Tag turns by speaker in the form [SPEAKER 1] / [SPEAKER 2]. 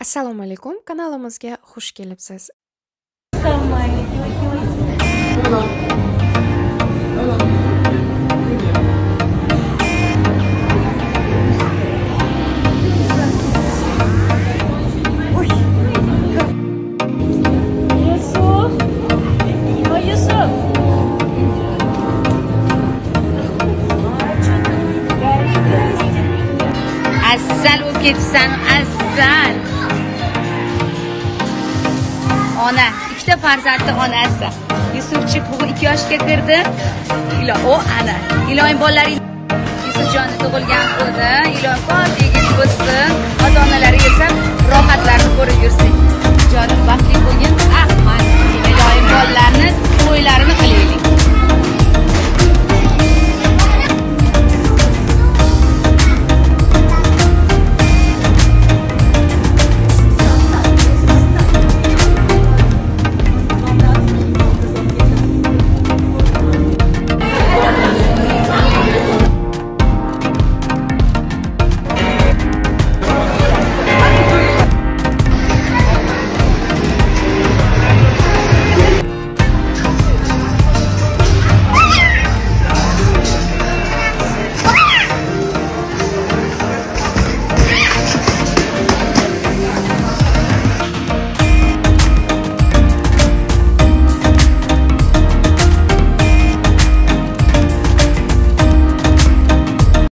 [SPEAKER 1] assalomu alaykum kanalimizga xush kelibsiz.
[SPEAKER 2] Oh Yusuf.
[SPEAKER 3] Asal bo'lib ketibsan, asal. Ona, ikkita farzandni onasi. Yusufchi bugun 2 yoshga kirdi. Ilo, o ana. Iloyim bolalaring Yusufjonni tug'ilgan kuni. Iloyim faol yigit bo'lsin. ota